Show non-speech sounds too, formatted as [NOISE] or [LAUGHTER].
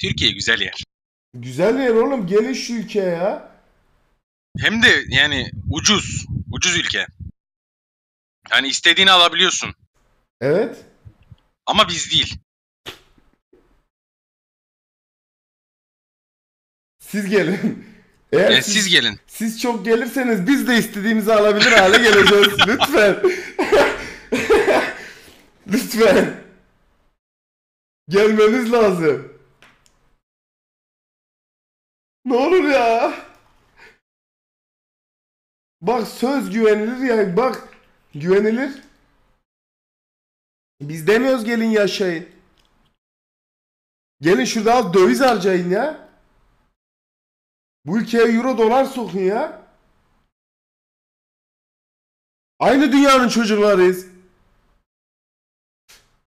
Türkiye güzel yer. Güzel yer oğlum. Gelin şu ülkeye ya. Hem de yani ucuz. Ucuz ülke. Yani istediğini alabiliyorsun. Evet. Ama biz değil. Siz gelin. Eğer Yani siz, siz gelin. siz çok gelirseniz biz de istediğimizi alabilir hale geleceğiz. [LAUGHS] Lütfen. Lütfen. Gelmeniz lazım. Ne olur ya. Bak söz güvenilir ya. Bak güvenilir. Biz demiyoruz gelin yaşayın. Gelin şurada az döviz harcayın ya. Bu ülkeye euro dolar sokun ya. Aynı dünyanın çocuklarıyız.